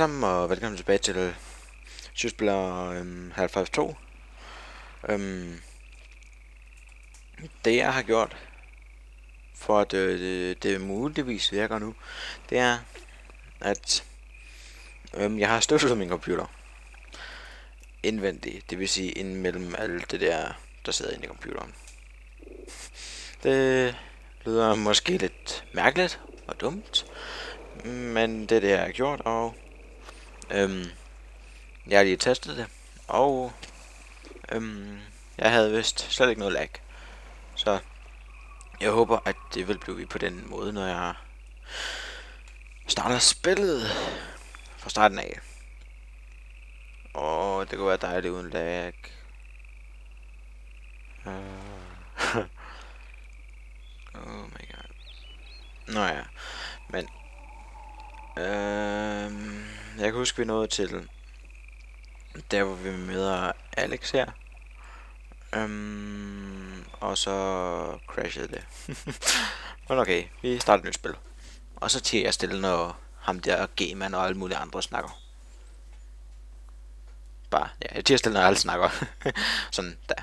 sammen, og velkommen tilbage til Sjøspiller øhm, Half-Life 2. Øhm, det jeg har gjort, for at øh, det, det muligvis virker nu, det er, at øhm, jeg har støvsuget min computer. Indvendigt, det vil sige ind mellem alt det der, der sidder inde i computeren. Det lyder måske lidt mærkeligt og dumt, men det er det, jeg har gjort, og øhm, jeg har lige testet det, og øhm, jeg havde vist slet ikke noget lag. Så jeg håber, at det vil blive på den måde, når jeg starter spillet fra starten af. Og det kunne være dejligt uden lag. Uh. oh my god. Nå ja, men Øhm jeg kan huske, vi nåede til der, hvor vi møder Alex her. Øhm, og så crashede det. Men okay, vi starter et nyt spil. Og så tiger jeg stille, når ham der G-man og alle mulige andre snakker. Bare, ja, jeg tiger stille, når alle snakker. Sådan der.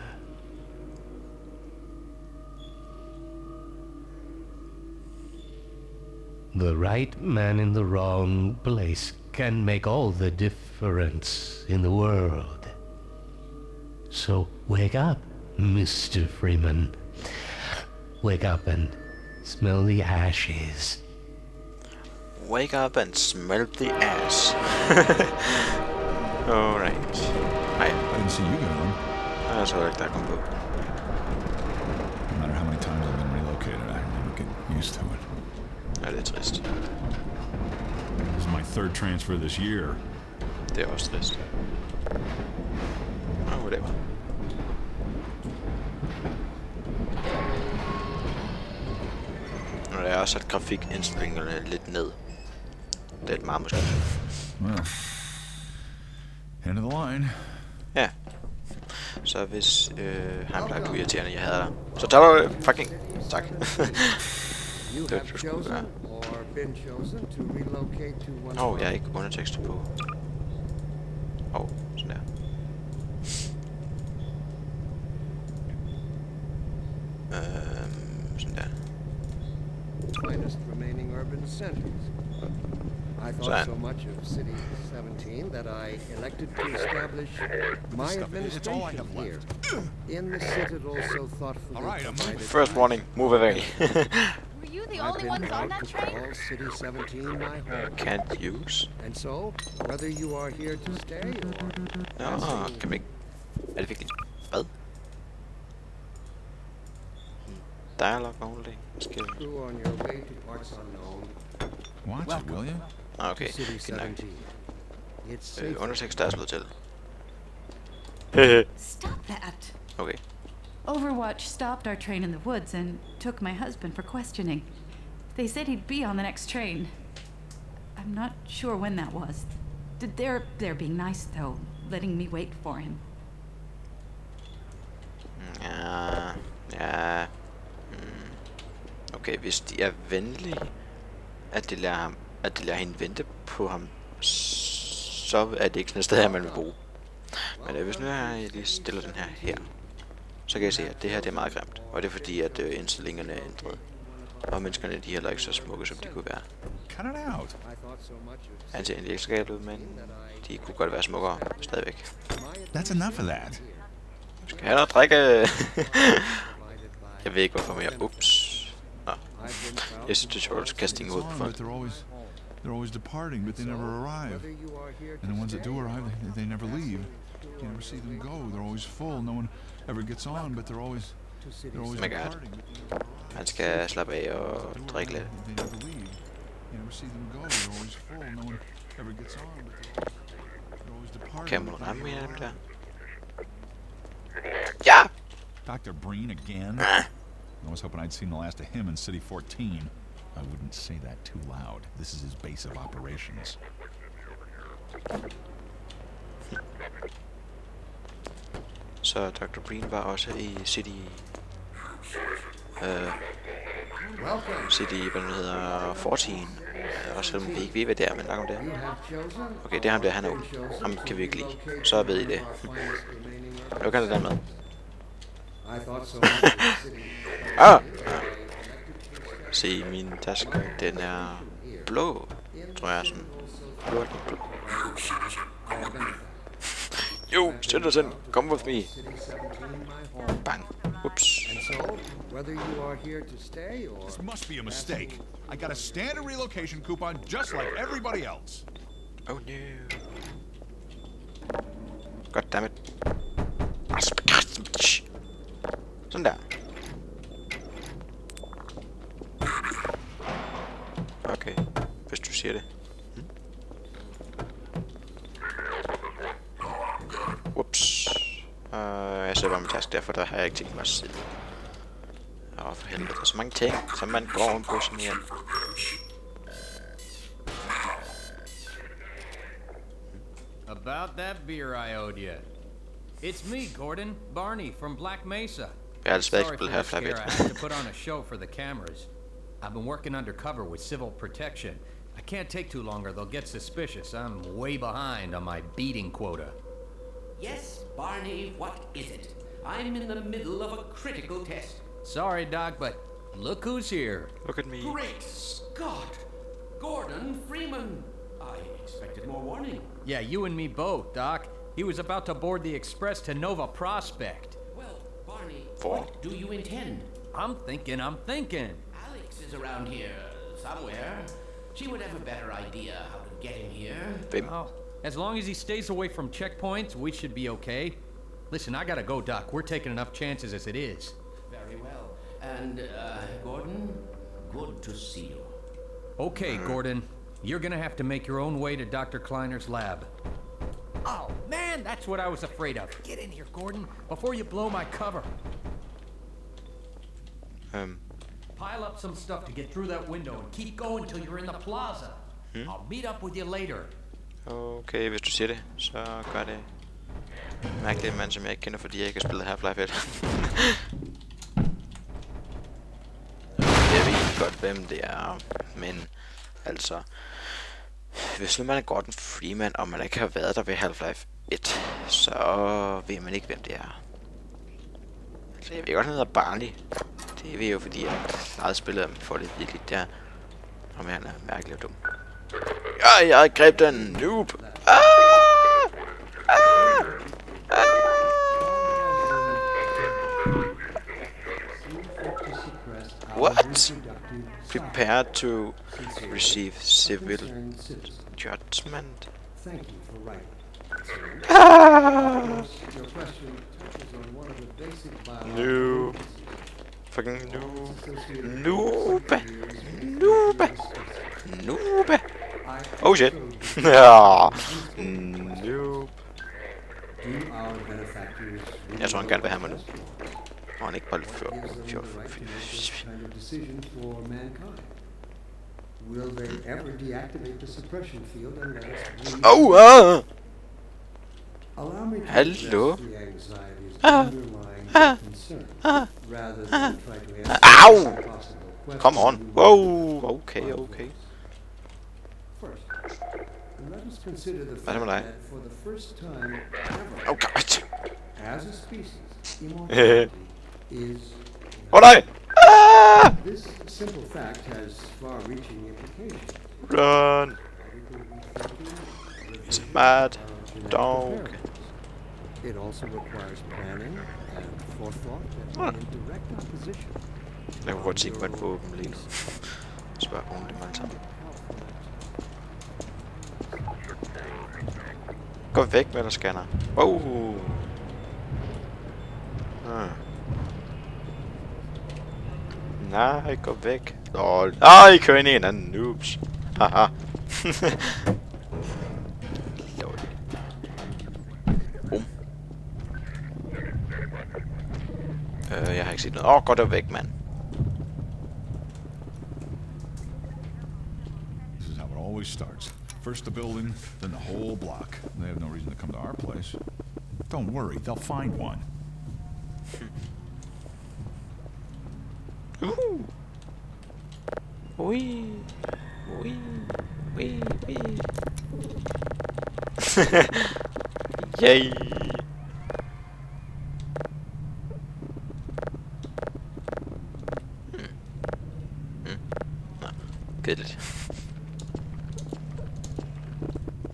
The right man in the wrong place can make all the difference in the world. So wake up, Mr. Freeman. Wake up and smell the ashes. Wake up and smell the ass. Alright. Ej, I didn't see you get on. jeg så ikke, der er trist. This is my third transfer this year. Det er også trist. Oh, whatever. Og jeg har sat grafikindstillingerne lidt ned. Det er meget måske. Well, end of the line. Ja. Så hvis øh, han at blive irriterende, jeg hader dig. Så tager du det. Fucking. Tak. You Det have er sgu chosen være. Or been chosen to relocate to one Åh, of oh, jeg our ikke undertekster på. Åh, oh, sådan der. Øhm, sådan der. finest remaining urban centers. I thought so much of City 17 that I elected to establish my Stuff, all I administration have here left. in the citadel so thoughtfully All right, I'm provided First by warning, move away. Were you the I've only been ones on that train? City 17 my home. Can't use. And so, whether you are here to stay or Nå, passing kan man ikke... Er det vigtigt? Hvad? Dialogue only? Måske... through on your way to parts unknown Watch it, will you? Ah, okay. Fint nok. 17. It's safe. Øh, undertekst, der er slået til. Stop that. okay. Overwatch stopped our train in the woods and took my husband for questioning. They said he'd be on the next train. I'm not sure when that was. Th- They're they're being nice though, letting me wait for him. Ja, ja. Mm. Okay, hvis de er venlige, at de lader, ham, at de lader hende vente på ham, så er det ikke sådan et sted, her, man vil bo. Men øh, hvis nu jeg lige stiller den her her, så kan jeg se, at det her det er meget grimt. Og det er fordi, at øh, indstillingerne er ændret. Og menneskerne de er heller ikke så smukke, som de kunne være. Cut it out. Han ser egentlig ikke så galt ud, men de kunne godt være smukkere stadigvæk. That's enough of that. Skal jeg have noget at drikke? jeg ved ikke, hvorfor mere. Ups. Nå. Jeg synes, det er sjovt, casting ud på Fine, folk. they're always departing, but they never arrive. And the ones that do arrive, they, they never leave. You never see them go. They're always full. No one ever gets on, but they're always they're always my God. Han skal slappe af og drikke lidt. They never leave. You never see them go. They're always full. No one ever gets on, but they're always, they're always departing. Kan man ramme en af dem der? Ja! Dr. Breen again? Ah. I was hoping I'd seen the last of him in City 14. I wouldn't say that too loud. This is his base of operations. Så Dr. Breen var også i City... Øh, City, hvad det hedder, 14. Øh, også selvom vi ikke ved, hvad det er, men nok om det. Okay, det er ham der, han er jo. Ham kan vi ikke lide. Så ved I det. Nu kan det der med. I thought so. Ah! Se, min taske, den er blå. Tror jeg sådan. Blå den blå. Jo, citizen. Come with me. City 17, my home. Bang. Ups. So, whether you are here to stay or This must be a mistake. I got a standard relocation coupon just like everybody else. Oh no. God damn it. Sådan derfor der har jeg ikke tænkt mig at sidde. Åh, for helvede, der er så mange ting, som man går om på sådan her. About that beer I owed you. It's me, Gordon. Barney from Black Mesa. Jeg har desværre Sorry ikke for spillet the scare. I 1. had to put on a show for the cameras. I've been working undercover with civil protection. I can't take too long or they'll get suspicious. I'm way behind on my beating quota. Yes, Barney, what is it? I'm in the middle of a critical test. Sorry, Doc, but look who's here. Look at me. Great Scott! Gordon Freeman! I expected more warning. Yeah, you and me both, Doc. He was about to board the express to Nova Prospect. Well, Barney, Four. what do you intend? I'm thinking, I'm thinking. Alex is around here somewhere. She would have a better idea how to get him here. Hvem? Oh, as long as he stays away from checkpoints, we should be okay. Listen, I gotta go, Doc. We're taking enough chances as it is. Very well. And, uh, Gordon, good to see you. Okay, Gordon. You're gonna have to make your own way to Dr. Kleiner's lab. Oh, man, that's what I was afraid of. Get in here, Gordon, before you blow my cover. Øhm, Pile up some stuff to get through that window and keep going till you're in the plaza. I'll meet up with you later. okay, hvis du siger det, så gør det. Mærkelig en mand, som jeg ikke kender, fordi jeg ikke har spillet Half-Life 1. jeg ved ikke godt, hvem det er, men altså... Hvis nu man er Gordon Freeman, og man ikke har været der ved Half-Life 1, så ved man ikke, hvem det er. Altså, jeg ved godt, han hedder Barney. Det ved jeg jo, fordi jeg har spillet, og for det virkelig der. Om han er mærkelig og dum. Ja, jeg greb den noob. prepared to receive civil judgment. Thank you for writing. Ah! Fucking noob. Noob. Noob. Noob. Oh shit. noob. Jag tror han kan det här med. Suppression field and let us breathe? Oh, ah! Hello? Ah. Ah. Ah. answer Ow! Come on. might Okay, okay. First, let us consider med dig? for the first time ever, Oh god. as a species, immortality is nej! Ah! This simple fact has far-reaching implications. Run! He's a mad dog. It also requires planning and forethought that Ah. in direct opposition. Jeg kunne godt se, hvad et våben lige nu. Spørg nogen dem alle sammen. Gå væk med dig, scanner. Wow! Nej, gå væk. Lol. Ej, I kører ind i hinanden. Noobs. Haha. Bum. Øh, jeg har ikke set noget. Åh, oh, godt og væk, mand. This is how it always starts. First the building, then the whole block. They have no reason to come to our place. Don't worry, they'll find one. Uh. Ui. Ui. Ui. Ui. Yay. Hmm. Hmm. Kedeligt.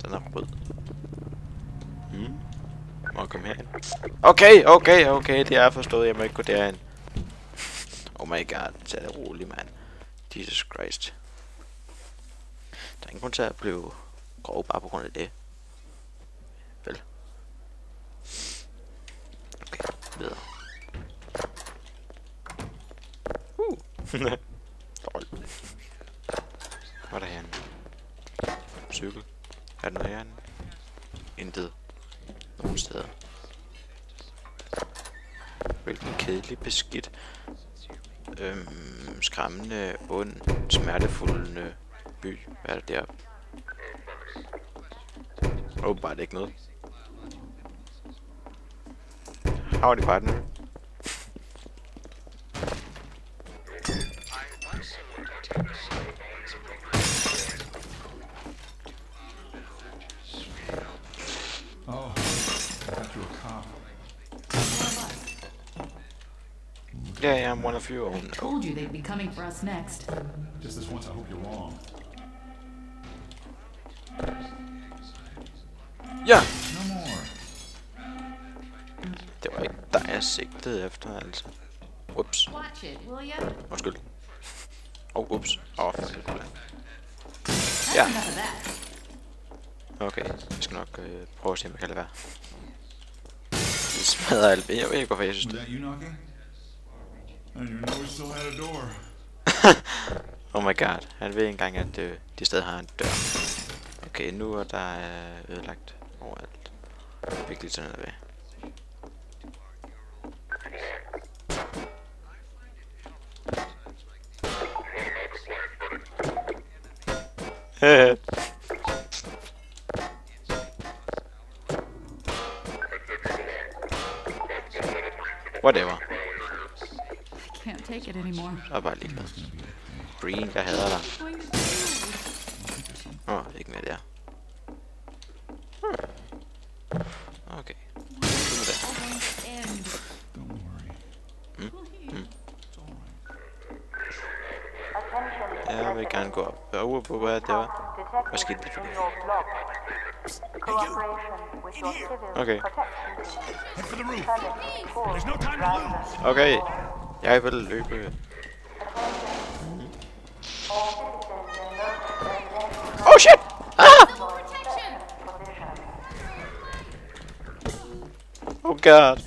Den er rød. Mm. Må jeg komme herind? Okay, okay, okay, det er forstået. Jeg må ikke gå derhen. My god, tag det roligt, mand. Jesus Christ. Der er ingen grund til at blive grov bare på grund af det. Vel? Okay, videre. Uh. Lol. Hvad er der herinde? Cykel. Er der noget herinde? Intet. Nogen steder. Hvilken kedelig beskidt øhm, skræmmende, ond, smertefulde by. Hvad er det der? Åbenbart ikke noget. Howdy partner. Yeah, I'm one of you. Oh no. Told you they'd be coming for us next. Just this once, I hope you're wrong. Ja! No more. Det var ikke dig, jeg sigtede efter, altså. Ups. Watch it, will ya? Undskyld. Oh, ups. Åh, oh, fuck. That's Ja. Okay, jeg skal nok øh, prøve at se, om jeg kan lade være. Det smadrer alt. Jeg ved ikke, hvorfor jeg synes det. I didn't know we still had a door. Oh my god. Han ved ikke engang, at øh, de stadig har en dør. Okay, nu er der øh, ødelagt overalt. Virkelig sådan er ved. Whatever. I can't take it anymore. Jeg er bare lige med. Green, jeg hader dig. Åh, oh, ikke mere der. Hmm. Okay. Worry. Please. It's all right. Jeg vil gerne gå op. Og ude på, hvad det var. Hvad skete der for det? Okay. Okay. Jeg vil løbe. Oh shit! Ah! Oh god.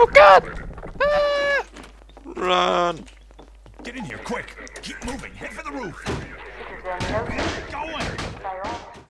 Oh god! Ah! Run! Get in here, quick. Keep moving. Head for the roof. Going.